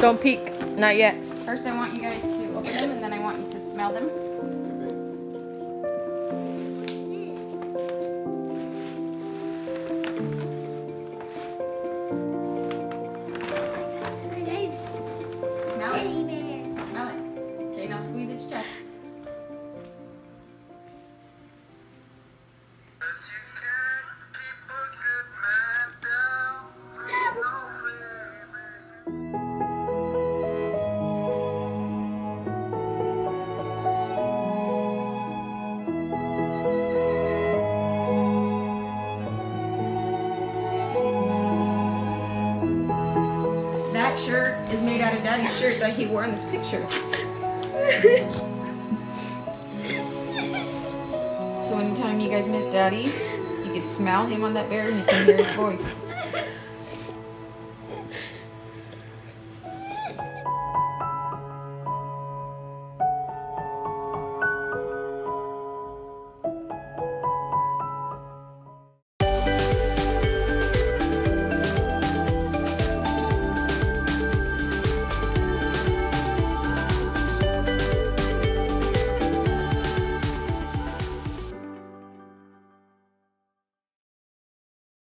Don't peek. Not yet. First, I want you guys to open them, and then I want you to smell them. Shirt is made out of Daddy's shirt that he wore in this picture. So anytime you guys miss Daddy, you can smell him on that bear and you can hear his voice.